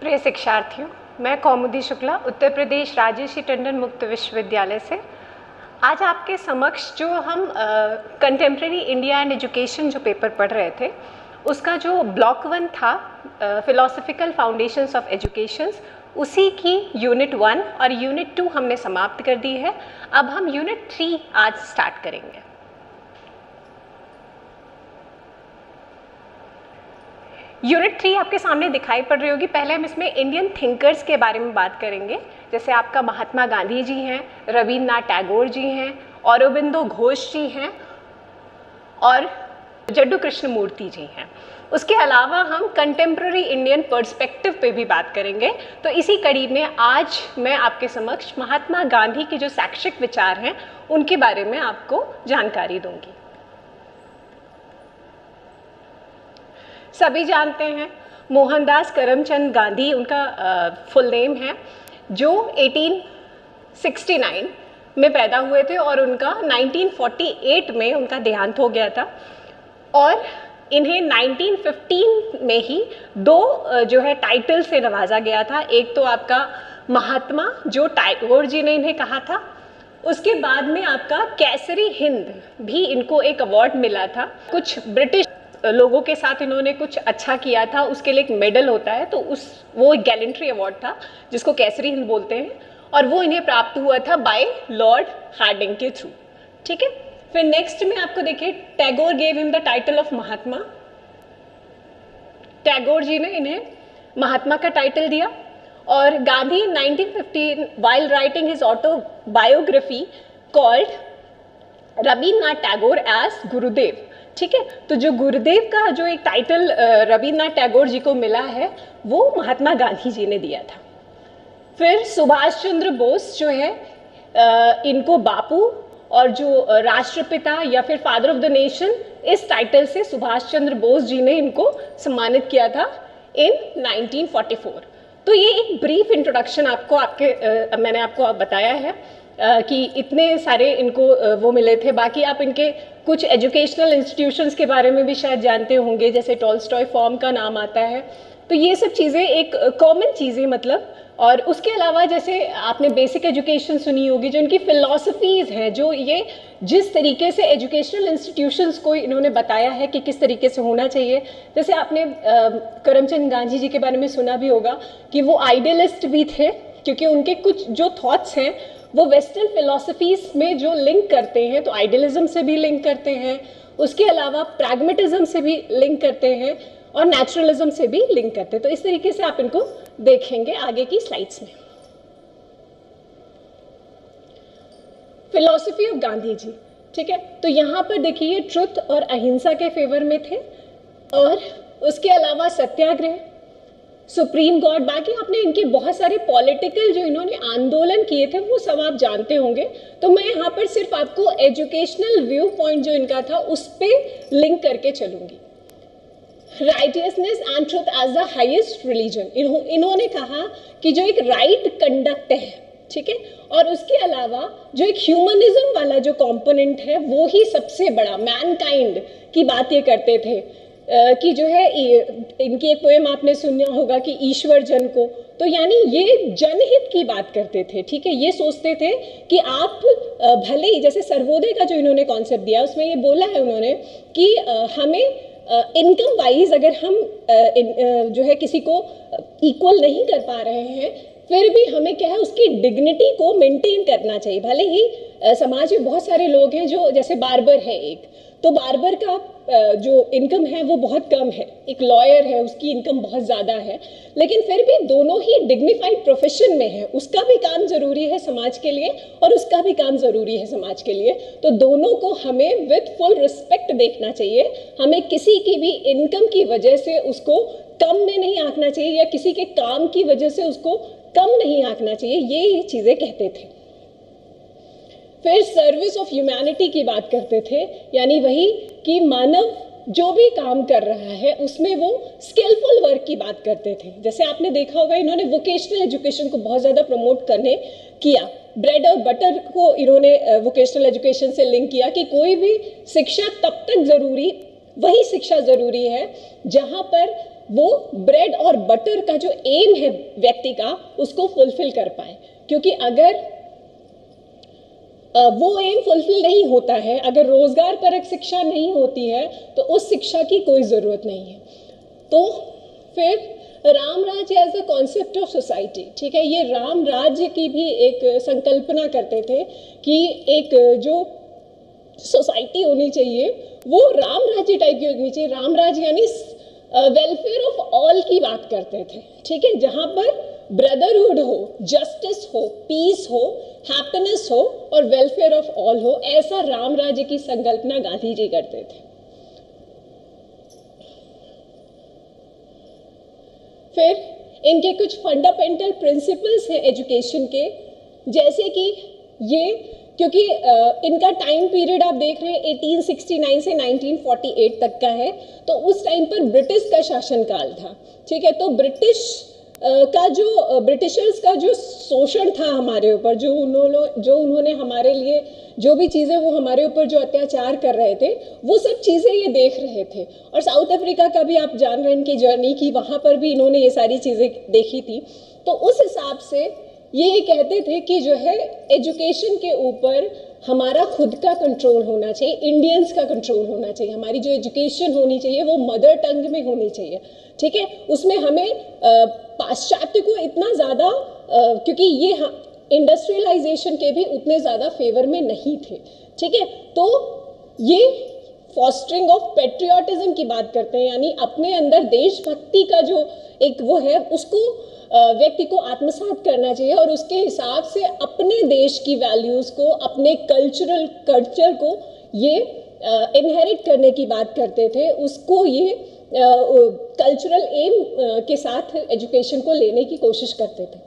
प्रिय शिक्षार्थियों, मैं कौमुदी शुक्ला, उत्तर प्रदेश राजेशी टंडन मुक्त विश्वविद्यालय से। आज आपके समक्ष जो हम कंटेम्प्रेरी इंडिया एंड एजुकेशन जो पेपर पढ़ रहे थे, उसका जो ब्लॉक वन था फिलोसफिकल फाउंडेशंस ऑफ़ एजुकेशन उसी की यूनिट वन और यूनिट टू हमने समाप्त कर दी है। अब हम यूनिट थ्री आज स्टार्ट करेंगे। यूनिट थ्री आपके सामने दिखाई पड़ रही होगी। पहले हम इसमें इंडियन थिंकर्स के बारे में बात करेंगे। जैसे आपका महात्मा गांधी जी हैं, रविन्द्रनाथ टैगोर जी हैं, औरबिंदो घोष जी हैं और जड्डू कृष्ण मूर्ति जी हैं। उसके अलावा हम कंटेम्प्रेरी इंडियन पर्सपेक्टिव पे भी बात करेंगे। तो इसी कड़ी में आज मैं आपके समक्ष महात्मा गांधी के जो शैक्षिक विचार हैं, उनके बारे में आपको जानकारी दूँगी। सभी जानते हैं। मोहनदास करमचंद गांधी उनका फुल नेम है, जो 1869 में पैदा हुए थे और उनका 1948 में उनका देहांत हो गया था। और इन्हें 1915 में ही दो जो है टाइटल से नवाजा गया था। एक तो आपका महात्मा, जो टाइगोर जी ने इन्हें कहा था। उसके बाद में आपका कैसरी हिंद भी इनको एक अवार्ड मिला था। कुछ ब्रिटिश लोगों के साथ इन्होंने कुछ अच्छा किया था, उसके लिए एक मेडल होता है तो उस, वो एक गैलेंट्री अवार्ड था, जिसको कैसरी हिंद बोलते हैं, और वो इन्हें प्राप्त हुआ था बाय लॉर्ड हार्डिंग के थ्रू ठीक है? फिर नेक्स्ट में आपको देखिए Tagore gave him the title of Mahatma Tagore ji ने इन्हें महात्मा का टाइटल दिया, और Gandhi 1915 while writing his autobiography called Rabindranath Tagore as Gurudev ठीक है? तो जो गुरुदेव का जो एक टाइटल रविन्द्रनाथ टैगोर जी को मिला है वो महात्मा गांधी जी ने दिया था। फिर सुभाष चंद्र बोस जो है इनको बापू और जो राष्ट्रपिता या फिर फादर ऑफ़ द नेशन इस टाइटल से सुभाष चंद्र बोस जी ने इनको सम्मानित किया था इन 1944 तो ये एक ब्रीफ इंट्रोडक्शन आपको आपके आ, मैंने आपको बताया है। कि इतने सारे इनको वो मिले थे। बाकी आप इनके कुछ एजुकेशनल इंस्टीट्यूशंस के बारे में भी शायद जानते होंगे, जैसे टॉलस्टॉय फॉर्म का नाम आता है। तो ये सब चीज़ें एक कॉमन चीज़ें मतलब। और उसके अलावा जैसे आपने बेसिक एजुकेशन सुनी होगी, जो इनकी फ़िलासफ़ीज़ हैं, जो ये जिस तरीके से एजुकेशनल इंस्टीट्यूशंस को इन्होंने बताया है कि किस तरीके से होना चाहिए। जैसे आपने करमचंद गांधी जी के बारे में सुना भी होगा कि वो आइडियलिस्ट भी थे, क्योंकि उनके कुछ जो थॉट्स हैं वो वेस्टर्न फिलोसफीज में जो लिंक करते हैं तो आइडियलिज्म से भी लिंक करते हैं, उसके अलावा प्रैग्मेटिज्म से भी लिंक करते हैं और नेचुरलिज्म से भी लिंक करते हैं। तो इस तरीके से आप इनको देखेंगे आगे की स्लाइड्स में। फिलोसफी ऑफ़ गांधी जी ठीक है? तो यहाँ पर देखिए ट्रुथ और अहिंसा के फेवर में थे और उसके अलावा सत्याग्रह सुप्रीम गॉड बाकी आपने इनके बहुत सारे पॉलिटिकल जो इन्होंने आंदोलन किए थे, वो सब आप जानते होंगे। तो मैं यहाँ पर सिर्फ़ आपको एजुकेशनल व्यू पॉइंट जो इनका था, उस पर लिंक करके चलूँगी। Righteousness and truth as the highest religion इन्होंने कहा कि जो एक राइट right कंडक्ट है, ठीक है? और उसके अलावा जो एक ह्यूमनिज्म वाला जो कंपोनेंट है, वो ही सबसे बड़ा मैनकाइंड की बात ये करते थे। कि जो है इनकी एक पोएम आपने सुना होगा कि ईश्वर जन को। तो यानी ये जनहित की बात करते थे, ठीक है? ये सोचते थे कि आप भले ही जैसे सर्वोदय का जो इन्होंने कॉन्सेप्ट दिया, उसमें ये बोला है उन्होंने कि हमें इनकम वाइज अगर हम जो है किसी को इक्वल नहीं कर पा रहे हैं, फिर भी हमें क्या है, उसकी डिग्निटी को मेंटेन करना चाहिए। भले ही समाज में बहुत सारे लोग हैं जो, जैसे बार्बर है एक तो बार्बर का जो इनकम है वो बहुत कम है। एक लॉयर है, उसकी इनकम बहुत ज़्यादा है। लेकिन फिर भी दोनों ही डिग्निफाइड प्रोफेशन में है। उसका भी काम ज़रूरी है समाज के लिए और उसका भी काम ज़रूरी है समाज के लिए। तो दोनों को हमें विथ फुल रिस्पेक्ट देखना चाहिए। हमें किसी की भी इनकम की वजह से उसको कम में नहीं आंकना चाहिए या किसी के काम की वजह से उसको कम नहीं आंकना चाहिए। ये चीज़ें कहते थे। फिर सर्विस ऑफ़ ह्यूमैनिटी की बात करते थे। यानी वही कि मानव जो भी काम कर रहा है, उसमें वो स्किलफुल वर्क की बात करते थे। जैसे आपने देखा होगा, इन्होंने वोकेशनल एजुकेशन को बहुत ज़्यादा प्रमोट करने किया। ब्रेड और बटर को इन्होंने वोकेशनल एजुकेशन से लिंक किया कि कोई भी शिक्षा तब तक ज़रूरी, वही शिक्षा ज़रूरी है, जहाँ पर वो ब्रेड और बटर का जो एम है व्यक्ति का, उसको फुलफिल कर पाए। क्योंकि अगर वो एम फुलफिल नहीं होता है। अगर रोज़गार परक शिक्षा नहीं होती है तो उस शिक्षा की कोई ज़रूरत नहीं है। तो फिर Ram Rajya as a concept of society ठीक है? ये राम राज्य की भी एक संकल्पना करते थे कि एक जो सोसाइटी होनी चाहिए, वो राम राज्य टाइप की होनी चाहिए। राम राज्य यानी वेलफेयर ऑफ़ ऑल की बात करते थे, ठीक है? जहाँ पर ब्रदरहुड हो जस्टिस हो पीस हो हैप्पीनेस हो और वेलफेयर ऑफ़ ऑल हो, ऐसा राम राज्य की संकल्पना गांधी जी करते थे। फिर इनके कुछ फंडामेंटल प्रिंसिपल्स हैं एजुकेशन के, जैसे कि ये, क्योंकि इनका टाइम पीरियड आप देख रहे हैं 1869 से 1948 तक का है तो उस टाइम पर ब्रिटिश का शासनकाल था, ठीक है? तो ब्रिटिश का जो ब्रिटिशर्स का जो शोषण था हमारे ऊपर, जो उन्होंने जो उन्होंने हमारे लिए जो भी चीज़ें वो हमारे ऊपर जो अत्याचार कर रहे थे, वो सब चीज़ें ये देख रहे थे। और साउथ अफ्रीका का भी आप जान रहे हैं इनकी जर्नी की, वहाँ पर भी इन्होंने ये सारी चीज़ें देखी थी। तो उस हिसाब से ये कहते थे कि जो है एजुकेशन के ऊपर हमारा खुद का कंट्रोल होना चाहिए इंडियंस का कंट्रोल होना चाहिए। हमारी जो एजुकेशन होनी चाहिए, वो मदर टंग में होनी चाहिए। ठीक है? उसमें हमें पाश्चात्य को इतना ज़्यादा क्योंकि ये इंडस्ट्रियलाइजेशन के भी उतने ज़्यादा फेवर में नहीं थे। ठीक है? तो ये फॉस्टरिंग ऑफ़ पेट्रियाटिज्म की बात करते हैं, यानी अपने अंदर देशभक्ति का जो एक वो है, उसको व्यक्ति को आत्मसात करना चाहिए और उसके हिसाब से अपने देश की वैल्यूज़ को, अपने कल्चरल कल्चर को ये इनहेरिट करने की बात करते थे, उसको ये कल्चरल एम के साथ एजुकेशन को लेने की कोशिश करते थे।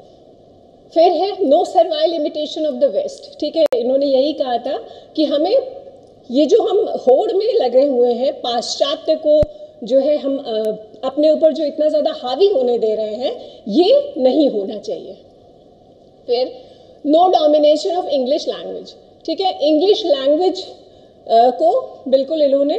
फिर है no servile imitation of the west ठीक है? इन्होंने यही कहा था कि हमें ये जो हम होड़ में लगे हुए हैं, पाश्चात्य को जो है हम अपने ऊपर जो इतना ज़्यादा हावी होने दे रहे हैं, ये नहीं होना चाहिए। फिर no domination of English language ठीक है इंग्लिश लैंग्वेज को बिल्कुल इन्होंने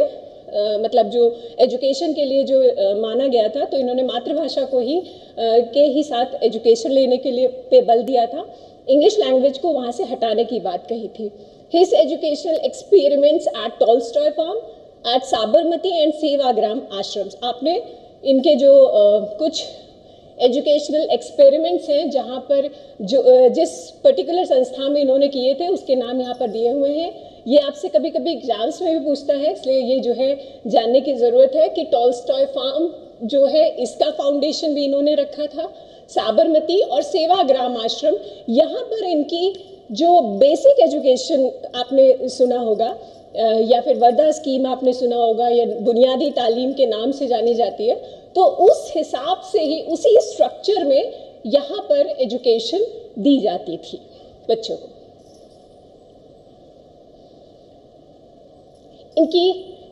मतलब जो एजुकेशन के लिए जो माना गया था तो इन्होंने मातृभाषा को ही के ही साथ एजुकेशन लेने के लिए पे बल दिया था। इंग्लिश लैंग्वेज को वहाँ से हटाने की बात कही थी। His educational experiments at Tolstoy farm at Sabarmati and Sevagram ashrams आपने इनके जो कुछ एजुकेशनल एक्सपेरिमेंट्स हैं, जहाँ पर जो जिस पर्टिकुलर संस्था में इन्होंने किए थे, उसके नाम यहाँ पर दिए हुए हैं। ये आपसे कभी कभी एग्ज़ाम्स में भी पूछता है, इसलिए ये जो है, जानने की ज़रूरत है कि टॉलस्टॉय फार्म जो है, इसका फाउंडेशन भी इन्होंने रखा था। साबरमती और सेवाग्राम आश्रम, यहाँ पर इनकी जो बेसिक एजुकेशन आपने सुना होगा या फिर वर्धा स्कीम आपने सुना होगा, या बुनियादी तालीम के नाम से जानी जाती है तो उस हिसाब से ही, उसी स्ट्रक्चर में यहाँ पर एजुकेशन दी जाती थी, बच्चों को। इनकी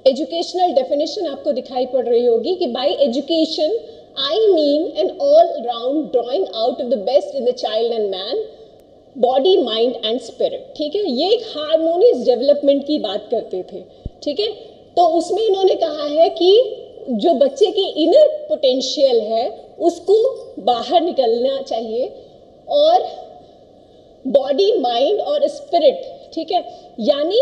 एजुकेशनल डेफिनेशन आपको दिखाई पड़ रही होगी कि by education I mean an all round drawing out of the best in the child and man body mind and spirit ठीक है? ये एक हारमोनियस डेवलपमेंट की बात करते थे, ठीक है? तो उसमें इन्होंने कहा है कि जो बच्चे की इनर पोटेंशियल है, उसको बाहर निकलना चाहिए और बॉडी माइंड और स्पिरिट ठीक है? यानी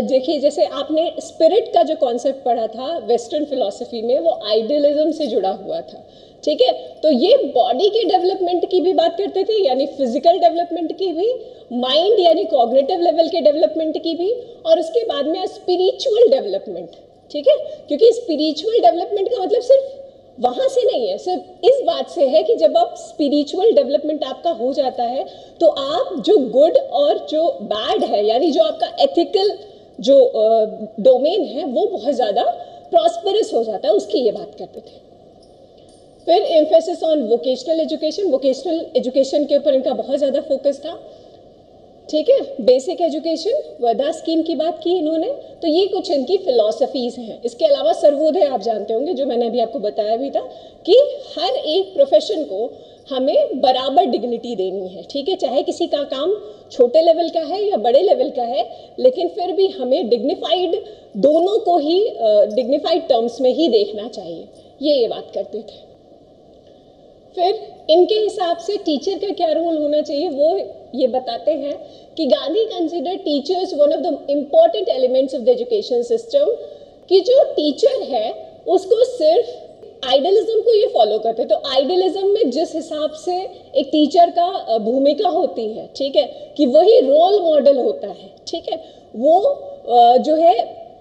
देखिए, जैसे आपने स्पिरिट का जो कॉन्सेप्ट पढ़ा था वेस्टर्न फिलोसफी में, वो आइडियलिज्म से जुड़ा हुआ था। ठीक है? तो ये बॉडी के डेवलपमेंट की भी बात करते थे, यानी फ़िज़िकल डेवलपमेंट की भी माइंड यानी कॉग्नेटिव लेवल के डेवलपमेंट की भी, और उसके बाद में स्पिरिचुअल डेवलपमेंट ठीक है? क्योंकि स्पिरिचुअल डेवलपमेंट का मतलब सिर्फ़ वहाँ से नहीं है, सिर्फ़ इस बात से है कि जब आप स्पिरिचुअल डेवलपमेंट आपका हो जाता है तो आप जो गुड और जो बैड है, यानी जो आपका एथिकल जो डोमेन है, वो बहुत ज़्यादा प्रॉस्परस हो जाता है, उसकी ये बात करते थे। फिर emphasis on vocational education vocational education के ऊपर इनका बहुत ज़्यादा फोकस था। ठीक है? बेसिक एजुकेशन वर्धा स्कीम की बात की इन्होंने तो ये कुछ इनकी फिलोसफीज हैं। इसके अलावा सर्वोदय आप जानते होंगे, जो मैंने अभी आपको बताया भी था, कि हर एक प्रोफेशन को हमें बराबर डिग्निटी देनी है, ठीक है? चाहे किसी का काम छोटे लेवल का है या बड़े लेवल का है, लेकिन फिर भी हमें डिग्निफाइड दोनों को ही डिग्निफाइड टर्म्स में ही देखना चाहिए। ये ये बात करते थे। फिर इनके हिसाब से टीचर का क्या रोल होना चाहिए, वो ये बताते हैं कि Gandhi consider teachers one of the important elements of the education system कि जो टीचर है, उसको सिर्फ़ आइडलिज्म को ये फॉलो करते तो आइडलिज्म में जिस हिसाब से एक टीचर का भूमिका होती है, ठीक है, कि वही रोल मॉडल होता है, ठीक है, वो जो है,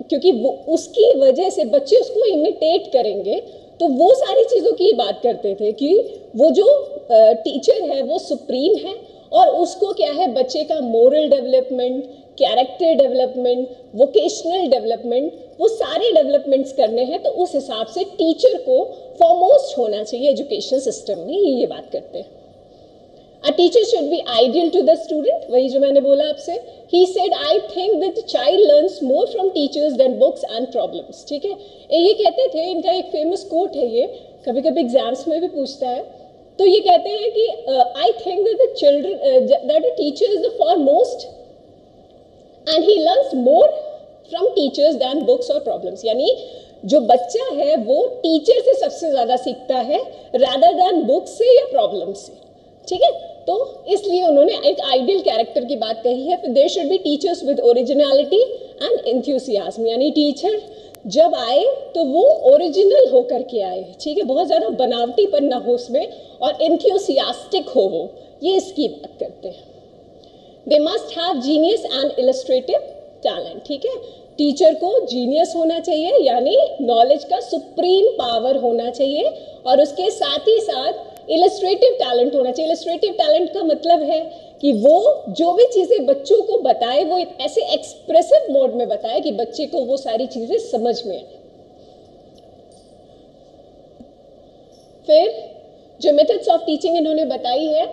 क्योंकि वो, उसकी वजह से बच्चे उसको इमिटेट करेंगे तो वो सारी चीज़ों की बात करते थे कि वो जो टीचर है, वो सुप्रीम है, और उसको क्या है, बच्चे का moral development character development vocational development वो सारे डेवलपमेंट्स करने हैं तो उस हिसाब से टीचर को फॉरमोस्ट होना चाहिए एजुकेशन सिस्टम में, ये बात करते हैं A teacher should be ideal to the student. वही जो मैंने बोला आपसे ही I think that the child learns more from teachers than books and problems. ठीक है ये कहते थे, इनका एक फ़ेमस कोट है ये कभी कभी एग्ज़ाम्स में भी पूछता है तो ये कहते हैं कि I think that the children that a teacher is the foremost and he learns more from teachers than books और प्रॉब्लम्स यानी जो बच्चा है, वो टीचर से सबसे ज़्यादा सीखता है रादर दैन बुक से या प्रॉब्लम से। ठीक है? तो इसलिए उन्होंने एक आइडियल कैरेक्टर की बात कही है there should be teachers with originality and enthusiasm यानी टीचर जब आए तो वो ओरिजिनल होकर के आए। ठीक है? बहुत ज़्यादा बनावटीपन ना हो उसमें, और इंथ्यूसियास्टिक हो वो। ये इसकी बात करते हैं। They must have genius and illustrative talent ठीक है? टीचर को जीनियस होना चाहिए, यानी नॉलेज का सुप्रीम पावर होना चाहिए, और उसके साथ ही साथ इलस्ट्रेटिव टैलेंट होना चाहिए। इलस्ट्रेटिव टैलेंट का मतलब है कि वो जो भी चीज़ें बच्चों को बताए, वो ऐसे एक्सप्रेसिव मोड में बताए कि बच्चे को वो सारी चीज़ें समझ में आए। फिर जो मेथड्स ऑफ़ टीचिंग इन्होंने बताई है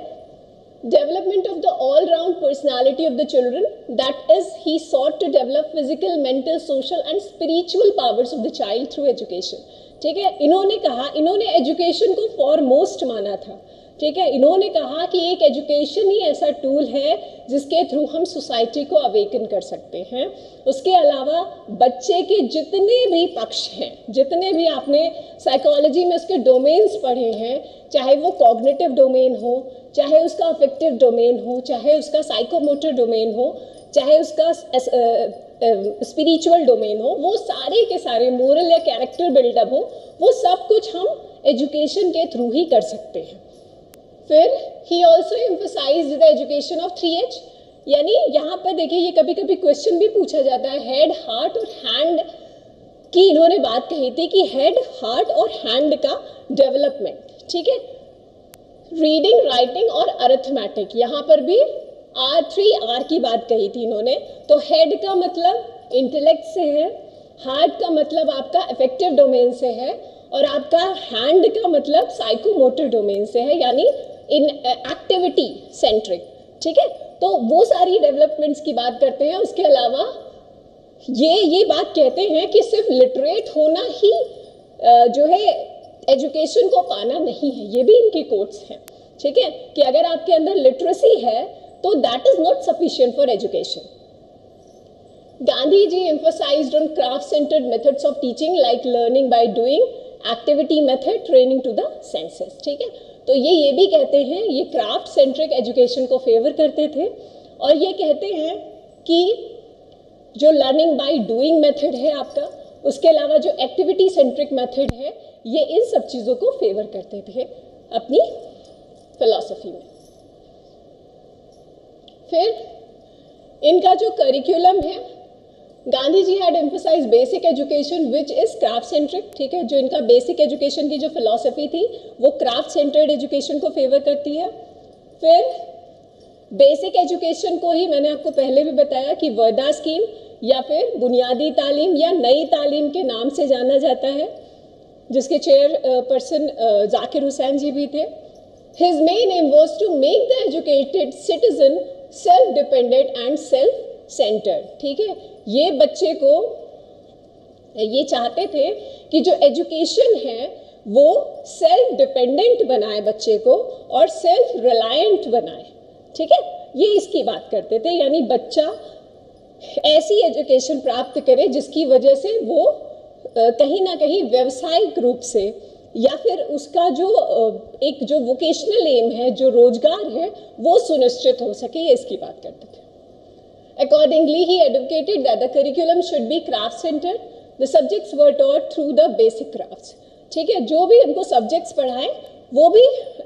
development of the all round personality of the children that is he sought to develop physical mental social and spiritual powers of the child through education ठीक है इन्होंने कहा इन्होंने एजुकेशन को फॉर मोस्ट माना था ठीक है? इन्होंने कहा कि एक एजुकेशन ही ऐसा टूल है जिसके थ्रू हम सोसाइटी को अवेकन कर सकते हैं। उसके अलावा बच्चे के जितने भी पक्ष हैं, जितने भी आपने साइकोलॉजी में उसके डोमेन्स पढ़े हैं, चाहे वो कॉग्निटिव डोमेन हो, चाहे उसका अफेक्टिव डोमेन हो, चाहे उसका साइकोमोटर डोमेन हो, चाहे उसका स्पिरिचुअल डोमेन हो, वो सारे के सारे मोरल या कैरेक्टर बिल्डअप हो, वो सब कुछ हम एजुकेशन के थ्रू ही कर सकते हैं। फिर he also emphasise the education of three H यानी यहाँ पर देखिए, ये कभी कभी क्वेश्चन भी पूछा जाता है हेड हार्ट और हैंड की इन्होंने बात कही थी कि हेड हार्ट और हैंड का डेवलपमेंट ठीक है? रीडिंग राइटिंग और अर्थमेटिक यहाँ पर भी आर थ्री आर की बात कही थी इन्होंने। तो हेड का मतलब इंटेलेक्ट से है हार्ट का मतलब आपका इफ़ेक्टिव डोमेन से है, और आपका हैंड का मतलब साइकोमोटर डोमेन से है, यानी इन एक्टिविटी सेंट्रिक ठीक है? तो वो सारी डेवलपमेंट्स की बात करते हैं उसके अलावा ये ये बात कहते हैं कि सिर्फ़ लिटरेट होना ही uh, जो है एजुकेशन को पाना नहीं है। ये भी इनके कोट्स हैं ठीक है? कि अगर आपके अंदर लिटरेसी है तो that is not sufficient for education Gandhi ji emphasized on craft-centered methods of teaching like learning by doing, activity method, training to the senses. ठीक है? तो ये ये भी कहते हैं, ये क्राफ्ट सेंट्रिक एजुकेशन को फेवर करते थे और ये कहते हैं कि जो लर्निंग बाय डूइंग मेथड है आपका, उसके अलावा जो एक्टिविटी सेंट्रिक मेथड है, ये इन सब चीज़ों को फेवर करते थे अपनी फिलॉसफी में। फिर इनका जो करिकुलम है Gandhi ji had emphasise basic education which is craft centric ठीक है? जो इनका बेसिक एजुकेशन की जो फिलोसफी थी, वो क्राफ्ट सेंटर्ड एजुकेशन को फेवर करती है। फिर बेसिक एजुकेशन को ही मैंने आपको पहले भी बताया कि वर्दा स्कीम या फिर बुनियादी तालीम या नई तालीम के नाम से जाना जाता है, जिसके चेयर पर्सन जाकिर हुसैन जी भी थे। His main aim was to make the educated citizen self dependent and self centred ठीक है? ये बच्चे को, ये चाहते थे कि जो एजुकेशन है, वो सेल्फ डिपेंडेंट बनाए बच्चे को और सेल्फ रिलायंट बनाए, ठीक है? ये इसकी बात करते थे, यानी बच्चा ऐसी एजुकेशन प्राप्त करे जिसकी वजह से वो कहीं ना कहीं व्यवसायिक रूप से या फिर उसका जो एक जो वोकेशनल एम है, जो रोज़गार है, वो सुनिश्चित हो सके, ये इसकी बात करते थे। Accordingly, he advocated that the curriculum should be craft centered. The subjects were taught through the basic crafts. ठीक है जो भी हमको सब्जेक्ट्स पढ़ाएँ वो भी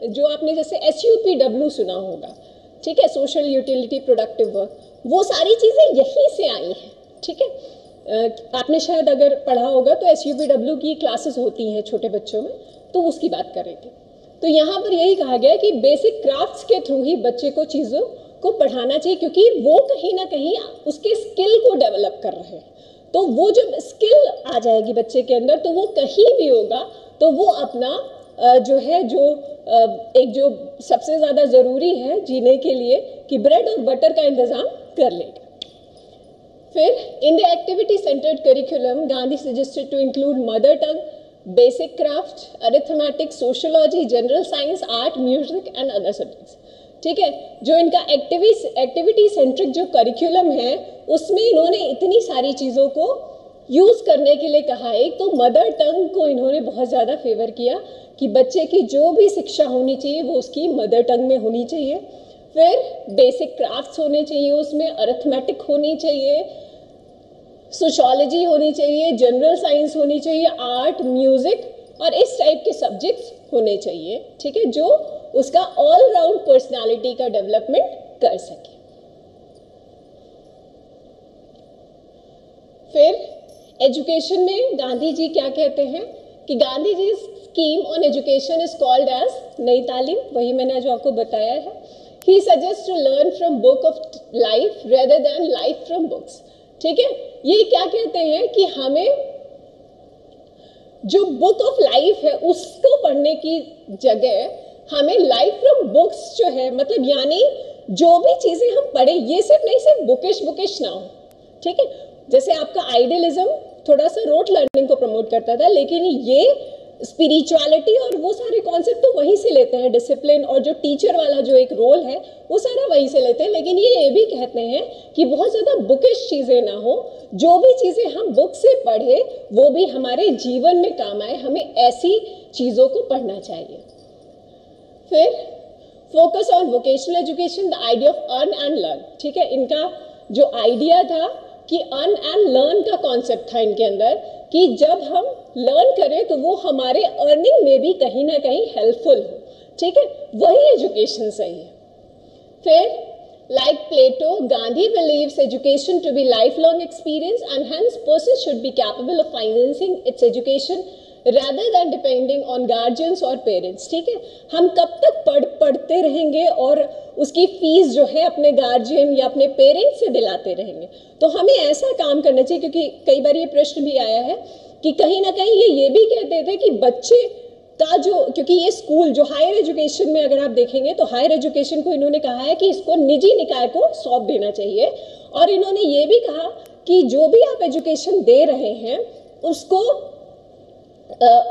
जो आपने जैसे एस यू सुना होगा ठीक है सोशल यूटिलिटी प्रोडक्टिव वर्क वो सारी चीज़ें यहीं से आई हैं ठीक है आपने शायद अगर पढ़ा होगा तो एस यू पी डब्ल्यू की क्लासेस होती हैं छोटे बच्चों में तो उसकी बात कर रही थी तो यहाँ पर यही कहा गया कि बेसिक क्राफ्ट्स के थ्रू ही बच्चे को चीज़ों को पढ़ाना चाहिए, क्योंकि वो कहीं ना कहीं उसके स्किल को डेवलप कर रहे हैं। तो वो जब स्किल आ जाएगी बच्चे के अंदर तो वो कहीं भी होगा तो वो अपना जो है, जो एक जो सबसे ज़्यादा ज़रूरी है जीने के लिए कि ब्रेड और बटर का इंतज़ाम कर लेगा फिर in the activity centred curriculum Gandhi suggested to include mother tongue basic craft arithmetics sociology general science art music and other subjects ठीक है? जो इनका एक्टिवी एक्टिविटी सेंट्रिक जो करिकुलम है, उसमें इन्होंने इतनी सारी चीज़ों को यूज़ करने के लिए कहा। एक तो मदर टंग को इन्होंने बहुत ज़्यादा फेवर किया कि बच्चे की जो भी शिक्षा होनी चाहिए, वो उसकी मदर टंग में होनी चाहिए। फिर बेसिक क्राफ्ट्स होने चाहिए उसमें अर्थमेटिक होनी चाहिए सोशोलॉजी होनी चाहिए जनरल साइंस होनी चाहिए आर्ट म्यूज़िक और इस टाइप के सब्जेक्ट्स होने चाहिए। ठीक है? जो उसका ऑल राउंड पर्सनालिटी का डेवलपमेंट कर सके। फिर एजुकेशन में गांधी जी क्या कहते हैं? कि Gandhi ji scheme on education is called as Nai Talim. वही मैंने जो आपको बताया है। He suggest to learn from book of life rather than life from books ठीक है? ये क्या कहते हैं कि हमें जो बुक ऑफ़ लाइफ है, उसको पढ़ने की जगह हमें लाइफ फ्रॉम बुक्स जो है मतलब यानी जो भी चीज़ें हम पढ़े, ये सिर्फ़ नहीं, सिर्फ़ बुकिश बुकिश ना हो। ठीक है? जैसे आपका आइडियलिज्म थोड़ा सा रोट लर्निंग को प्रमोट करता था, लेकिन ये स्पिरिचुअलिटी और वो सारे कॉन्सेप्ट तो वहीं से लेते हैं डिसिप्लिन और जो टीचर वाला जो एक रोल है, वो सारा वहीं से लेते हैं। लेकिन ये ये भी कहते हैं कि बहुत ज़्यादा बुकिश चीज़ें ना हो। जो भी चीज़ें हम बुक से पढ़े, वो भी हमारे जीवन में काम आए, हमें ऐसी चीज़ों को पढ़ना चाहिए। फिर focus on vocational education the idea of earn and learn ठीक है? इनका जो आइडिया था कि अर्न एंड लर्न का कॉन्सेप्ट था इनके अंदर कि जब हम लर्न करें तो वो हमारे अर्निंग में भी कहीं ना कहीं हेल्पफुल हो। ठीक है? वही एजुकेशन सही है। फिर Like Plato, Gandhi believes education to be lifelong experience and hence person should be capable of financing its education rather than depending on guardians और पेरेंट्स ठीक है? हम कब तक पढ़, पढ़ते रहेंगे और उसकी फ़ीस जो है अपने गार्जियन या अपने पेरेंट्स से दिलाते रहेंगे? तो हमें ऐसा काम करना चाहिए, क्योंकि कई बार ये प्रश्न भी आया है कि कहीं ना कहीं ये ये भी कहते थे कि बच्चे का जो, क्योंकि ये स्कूल जो हायर एजुकेशन में अगर आप देखेंगे तो हायर एजुकेशन को इन्होंने कहा है कि इसको निजी निकाय को सौंप देना चाहिए। और इन्होंने ये भी कहा कि जो भी आप एजुकेशन दे रहे हैं, उसको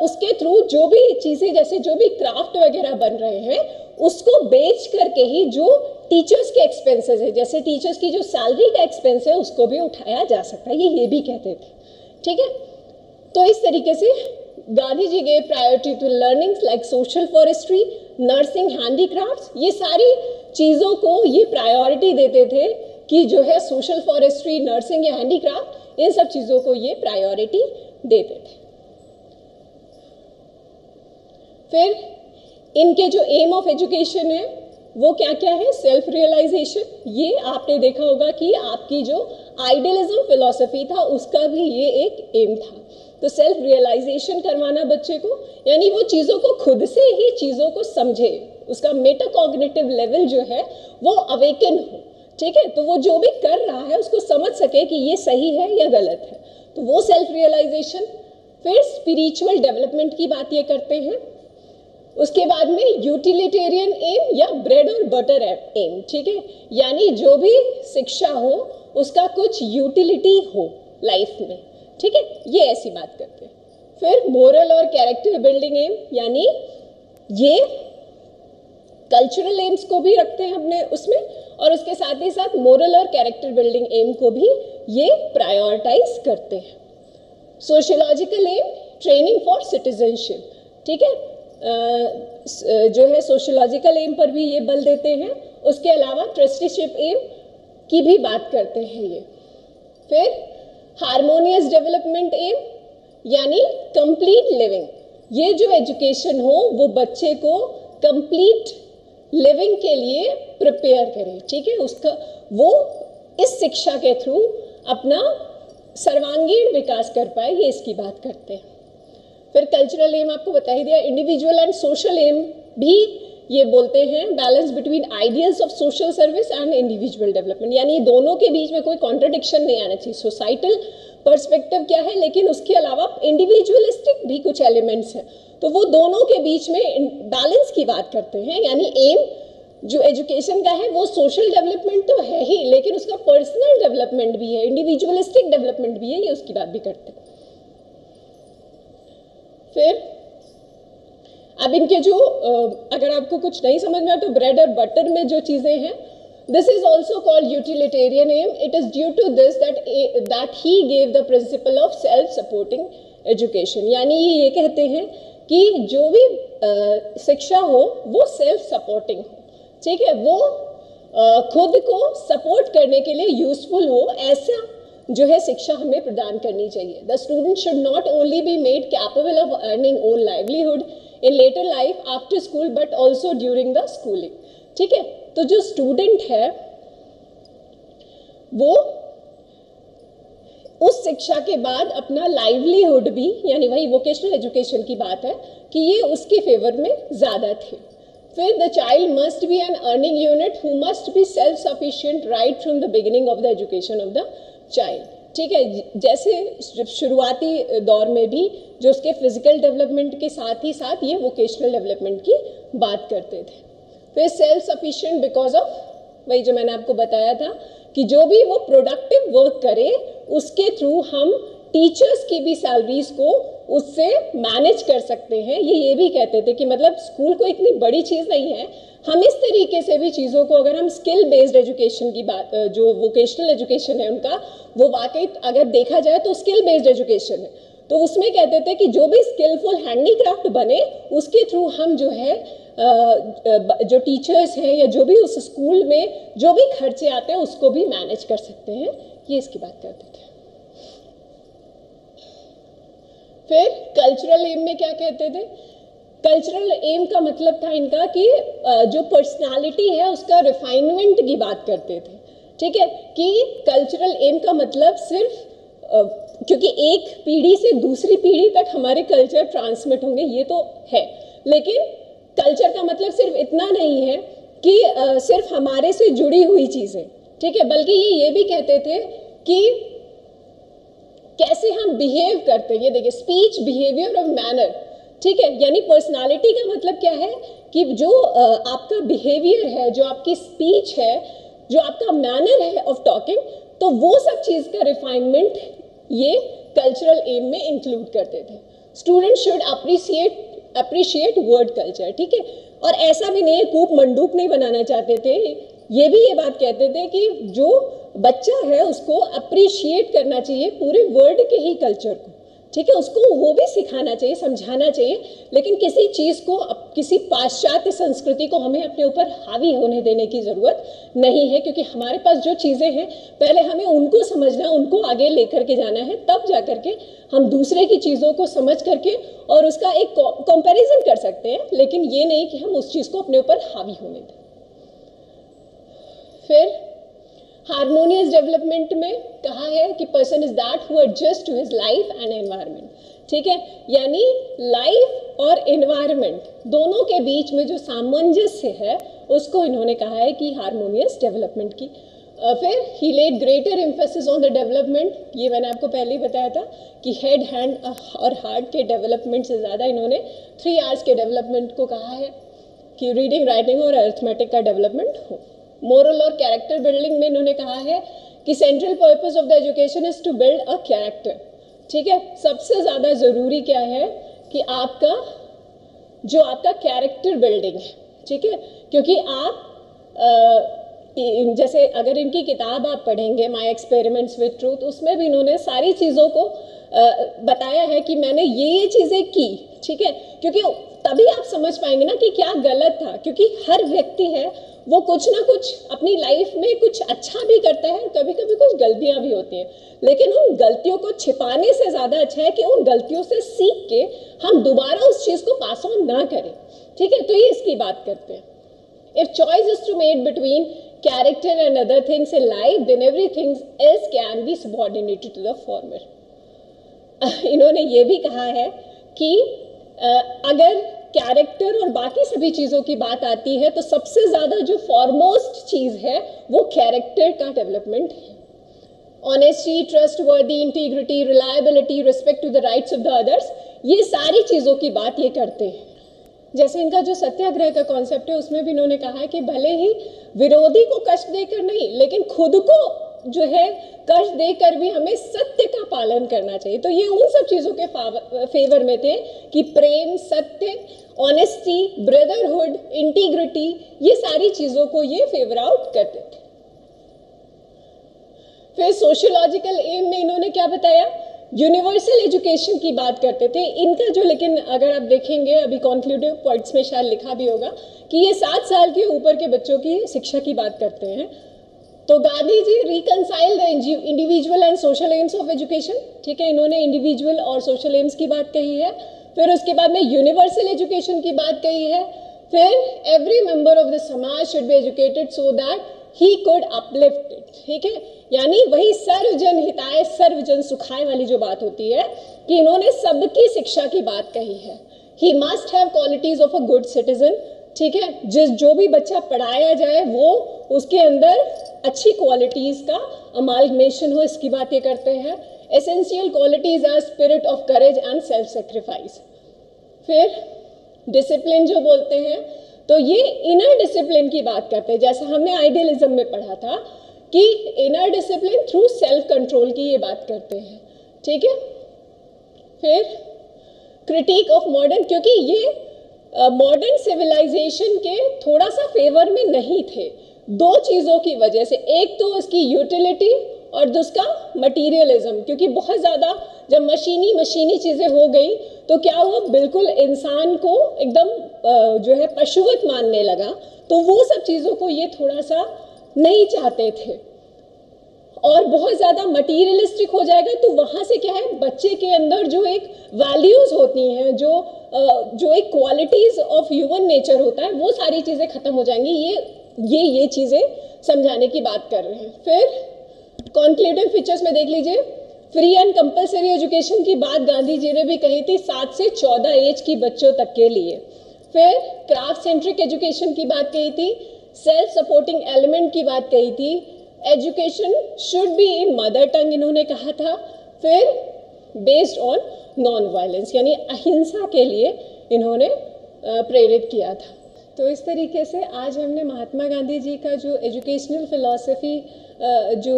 उसके थ्रू जो भी चीज़ें, जैसे जो भी क्राफ्ट वगैरह बन रहे हैं, उसको बेच करके ही जो टीचर्स के एक्सपेंसेस है, जैसे टीचर्स की जो सैलरी का एक्सपेंस है, उसको भी उठाया जा सकता है। ये ये भी कहते थे ठीक है? तो इस तरीके से Gandhi ji gave priority to learnings like social forestry nursing handicrafts ये सारी चीज़ों को ये प्रायोरिटी देते थे कि जो है सोशल फॉरेस्ट्री नर्सिंग या हैंडीक्राफ्ट इन सब चीज़ों को ये प्रायोरिटी देते थे। फिर इनके जो एम ऑफ़ एजुकेशन है, वो क्या क्या है? सेल्फ रियलाइजेशन ये आपने देखा होगा कि आपकी जो आइडियलिज्म फिलोसफी था, उसका भी ये एक एम था। तो सेल्फ रियलाइजेशन करवाना बच्चे को, यानी वो चीज़ों को खुद से ही चीज़ों को समझे। उसका मेटाकॉग्निटिव लेवल जो है, वो अवेकन हो। ठीक है? तो वो जो भी कर रहा है, उसको समझ सके कि ये सही है या गलत है। तो वो सेल्फ रियलाइजेशन फिर स्पिरिचुअल डेवलपमेंट की बात ये करते हैं। उसके बाद में यूटिलिटेरियन एम या ब्रेड और बटर एम ठीक है? यानी जो भी शिक्षा हो, उसका कुछ यूटिलिटी हो लाइफ में, ठीक है? ये ऐसी बात करते हैं। फिर मोरल और कैरेक्टर बिल्डिंग एम यानी ये कल्चरल एम्स को भी रखते हैं अपने उसमें, और उसके साथ ही साथ मोरल और कैरेक्टर बिल्डिंग एम को भी ये प्रायोरिटाइज करते हैं। Sociological aim training for citizenship ठीक है? जो है सोशोलॉजिकल एम पर भी ये बल देते हैं। उसके अलावा ट्रस्टीशिप एम की भी बात करते हैं ये। फिर हारमोनियस डेवलपमेंट एम यानी कंप्लीट लिविंग ये जो एजुकेशन हो, वो बच्चे को कंप्लीट लिविंग के लिए प्रिपेयर करे, ठीक है? उसका, वो इस शिक्षा के थ्रू अपना सर्वांगीण विकास कर पाए, ये इसकी बात करते हैं। फिर कल्चरल एम आपको बता ही दिया इंडिविजुअल एंड सोशल एम भी ये बोलते हैं balance between ideals of social service and individual development यानी दोनों के बीच में कोई कॉन्ट्रडिक्शन नहीं आना चाहिए। सोसाइटल पर्सपेक्टिव क्या है, लेकिन उसके अलावा इंडिविजुअलिस्टिक भी कुछ एलिमेंट्स हैं। तो वो दोनों के बीच में बैलेंस की बात करते हैं। यानी एम जो एजुकेशन का है, वो सोशल डेवलपमेंट तो है ही, लेकिन उसका पर्सनल डेवलपमेंट भी है इंडिविजुअलिस्टिक डेवलपमेंट भी है, ये उसकी बात भी करते हैं। फिर अब इनके जो अगर आपको कुछ नहीं समझ में आया तो ब्रेड और बटर में जो चीज़ें हैं this is also called utilitarian aim it is due to this that that he gave the principle of self supporting education यानी ये ये कहते हैं कि जो भी शिक्षा हो, वो सेल्फ सपोर्टिंग हो। ठीक है? वो खुद को सपोर्ट करने के लिए यूजफुल हो, ऐसा जो है शिक्षा हमें प्रदान करनी चाहिए। The student should not only be made capable of earning own livelihood in later life after school but also during the schooling ठीक है? तो जो स्टूडेंट है, वो उस शिक्षा के बाद अपना लाइवलीहुड भी, यानी वही वोकेशनल एजुकेशन की बात है, कि ये उसके फेवर में ज़्यादा थे। फिर the child must be an earning unit who must be self sufficient right from the beginning of the education of the child ठीक है? जैसे शुरुआती दौर में भी जो उसके फ़िज़िकल डेवलपमेंट के साथ ही साथ ये वोकेशनल डेवलपमेंट की बात करते थे। फिर सेल्फ सफिशिएंट बिकॉज़ ऑफ़ वही जो मैंने आपको बताया था कि जो भी वो प्रोडक्टिव वर्क करे, उसके थ्रू हम टीचर्स की भी सैलरीज को उससे मैनेज कर सकते हैं। ये ये भी कहते थे कि मतलब स्कूल को इतनी बड़ी चीज़ नहीं है। हम इस तरीके से भी चीज़ों को अगर हम स्किल बेस्ड एजुकेशन की बात जो वोकेशनल एजुकेशन है उनका, वो वाकई अगर देखा जाए तो स्किल बेस्ड एजुकेशन है। तो उसमें कहते थे कि जो भी स्किलफुल हैंडीक्राफ्ट बने, उसके थ्रू हम जो है जो टीचर्स हैं या जो भी उस स्कूल में जो भी खर्चे आते हैं, उसको भी मैनेज कर सकते हैं। ये इसकी बात करते थे। फिर कल्चरल एम में क्या कहते थे? कल्चरल एम का मतलब था इनका कि जो पर्सनालिटी है, उसका रिफाइनमेंट की बात करते थे। ठीक है? कि कल्चरल एम का मतलब सिर्फ़ क्योंकि एक पीढ़ी से दूसरी पीढ़ी तक हमारे कल्चर ट्रांसमिट होंगे, ये तो है। लेकिन कल्चर का मतलब सिर्फ़ इतना नहीं है कि सिर्फ़ हमारे से जुड़ी हुई चीज़ें। ठीक है? बल्कि ये ये भी कहते थे कि कैसे हम बिहेव करते हैं? ये देखिए स्पीच बिहेवियर और मैनर ठीक है? यानी पर्सनालिटी का मतलब क्या है? कि जो आपका बिहेवियर है, जो आपकी स्पीच है, जो आपका मैनर है ऑफ़ टॉकिंग तो वो सब चीज़ का रिफाइनमेंट ये कल्चरल एम में इंक्लूड करते थे. Student should appreciate appreciate world culture ठीक है? और ऐसा भी नहीं है, कूप मंडूक नहीं बनाना चाहते थे। ये भी ये बात कहते थे कि जो बच्चा है, उसको अप्रिशिएट करना चाहिए पूरे वर्ल्ड के ही कल्चर को। ठीक है, उसको वो भी सिखाना चाहिए, समझाना चाहिए, लेकिन किसी चीज़ को किसी पाश्चात्य संस्कृति को हमें अपने ऊपर हावी होने देने की ज़रूरत नहीं है, क्योंकि हमारे पास जो चीज़ें हैं, पहले हमें उनको समझना, उनको आगे लेकर के जाना है, तब जा करके हम दूसरे की चीज़ों को समझ करके और उसका एक कंपैरिजन कर सकते हैं, लेकिन ये नहीं कि हम उस चीज़ को अपने ऊपर हावी होने दें। फिर हारमोनियस डेवलपमेंट में कहा है कि person is that who adjust to his life and environment ठीक है? यानी लाइफ और एनवायरमेंट दोनों के बीच में जो सामंजस्य है, उसको इन्होंने कहा है कि हारमोनियस डेवलपमेंट की। फिर he laid greater emphasis on the development ये मैंने आपको पहले ही बताया था कि हेड हैंड और हार्ट के डेवलपमेंट से ज़्यादा इन्होंने थ्री आवर्स के डेवलपमेंट को कहा है कि रीडिंग राइटिंग और अर्थमेटिक का डेवलपमेंट हो। मोरल और कैरेक्टर बिल्डिंग में इन्होंने कहा है कि central purpose of the education is to build a character ठीक है? सबसे ज़्यादा ज़रूरी क्या है कि आपका जो आपका कैरेक्टर बिल्डिंग है ठीक है? क्योंकि आप आ, जैसे अगर इनकी किताब आप पढ़ेंगे माई एक्सपेरिमेंट्स विद ट्रूथ उसमें भी इन्होंने सारी चीज़ों को बताया है कि मैंने ये ये चीज़ें की ठीक है? क्योंकि तभी आप समझ पाएँगे ना कि क्या गलत था, क्योंकि हर व्यक्ति है, वो कुछ ना कुछ अपनी लाइफ में कुछ अच्छा भी करता है कभी कभी कुछ गलतियाँ भी होती हैं। लेकिन उन गलतियों को छिपाने से ज़्यादा अच्छा है कि उन गलतियों से सीख के हम दोबारा उस चीज़ को पास ऑन ना करें। ठीक है तो ये इसकी बात करते हैं। If choice is to made between character and other things in life then everything else can be subordinated to the former इन्होंने ये भी कहा है कि अगर कैरेक्टर और बाकी सभी चीज़ों की बात आती है तो सबसे ज़्यादा जो फॉरमोस्ट चीज़ है, वो कैरेक्टर का डेवलपमेंट है। Honesty trustworthy integrity reliability respect to the rights of the others ये सारी चीज़ों की बात ये करते हैं। जैसे इनका जो सत्याग्रह का कॉन्सेप्ट है, उसमें भी इन्होंने कहा है कि भले ही विरोधी को कष्ट देकर नहीं, लेकिन खुद को जो है, कष्ट देकर भी हमें सत्य का पालन करना चाहिए। तो ये उन सब चीज़ों के फेवर में थे कि प्रेम, सत्य ऑनेस्टी ब्रदरहुड इंटीग्रिटी ये सारी चीज़ों को ये फेवर आउट करते थे। फिर सोशियोलॉजिकल एम में इन्होंने क्या बताया? यूनिवर्सल एजुकेशन की बात करते थे। इनका जो लेकिन अगर आप देखेंगे, अभी कॉन्क्लूडिव पॉइंट्स में शायद लिखा भी होगा कि ये सात साल के ऊपर के बच्चों की शिक्षा की बात करते हैं। तो Gandhi ji reconcile the individual and social aims of education ठीक है, इन्होंने इंडिविजुअल और सोशल एम्स की बात कही है। फिर उसके बाद में यूनिवर्सल एजुकेशन की बात कही है। फिर एवरी मेंबर ऑफ़ द समाज should be educated so that he could uplift ठीक है, यानी वही सर्वजन हिताय, सर्वजन सुखाय वाली जो बात होती है कि इन्होंने सबकी शिक्षा की बात कही है। He must have qualities of a good citizen ठीक है, जिस, जो भी बच्चा पढ़ाया जाए, वो उसके अंदर अच्छी क्वालिटीज का अमालमेशन हो इसकी बात करते हैं। Essential qualities are spirit of courage and self sacrifice फिर डिसिप्लिन जो बोलते हैं तो ये इनर डिसिप्लिन की बात करते हैं। जैसे हमने आइडियलिज्म में पढ़ा था कि inner discipline through self control की ये बात करते हैं। ठीक है? फिर क्रिटिक ऑफ़ मॉडर्न क्योंकि ये मॉडर्न uh, सिविलाइजेशन के थोड़ा सा फेवर में नहीं थे। दो चीज़ों की वजह से, एक तो उसकी यूटिलिटी और दूसरा मटीरियलिज्म, क्योंकि बहुत ज़्यादा जब मशीनी मशीनी चीज़ें हो गई तो क्या हुआ बिल्कुल इंसान को एकदम जो है पशुवत मानने लगा तो वो सब चीज़ों को ये थोड़ा सा नहीं चाहते थे। और बहुत ज़्यादा मटीरियलिस्टिक हो जाएगा तो वहाँ से क्या है, बच्चे के अंदर जो एक वैल्यूज़ होती हैं, जो जो एक क्वालिटीज़ ऑफ़ ह्यूमन नेचर होता है, वो सारी चीज़ें ख़त्म हो जाएँगी। ये ये ये चीज़ें समझाने की बात कर रहे हैं। फिर कॉन्क्लूडिव फीचर्स में देख लीजिए। फ्री एंड कंपलसरी एजुकेशन की बात गांधी जी ने भी कही थी सात से चौदह एज की बच्चों तक के लिए। फिर क्राफ्ट सेंट्रिक एजुकेशन की बात कही थी। सेल्फ सपोर्टिंग एलिमेंट की बात कही थी। Education should be in mother tongue इन्होंने कहा था। फिर बेस्ड ऑन नॉन वायलेंस यानी अहिंसा के लिए इन्होंने प्रेरित किया था। तो इस तरीके से आज हमने महात्मा गांधी जी का जो एजुकेशनल फ़िलासफ़ी जो,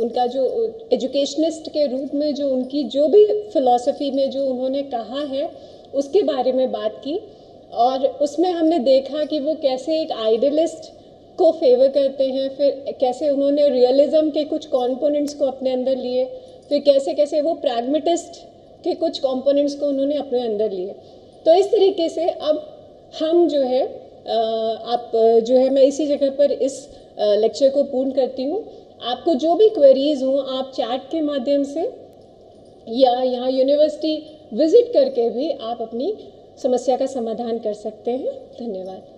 उनका जो एजुकेशनिस्ट के रूप में जो उनकी, जो भी फ़िलासफ़ी में जो उन्होंने कहा है, उसके बारे में बात की। और उसमें हमने देखा कि वो कैसे एक आइडलिस्ट को फेवर करते हैं, फिर कैसे उन्होंने रियलिज्म के कुछ कंपोनेंट्स को अपने अंदर लिए, फिर कैसे कैसे वो प्रैग्मेटिस्ट के कुछ कंपोनेंट्स को उन्होंने अपने अंदर लिए। तो इस तरीके से अब हम जो है आप जो है, मैं इसी जगह पर इस लेक्चर को पूर्ण करती हूँ। आपको जो भी क्वेरीज हो, आप चैट के माध्यम से या यहाँ यूनिवर्सिटी विज़िट करके भी आप अपनी समस्या का समाधान कर सकते हैं। धन्यवाद।